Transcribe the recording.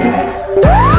energy.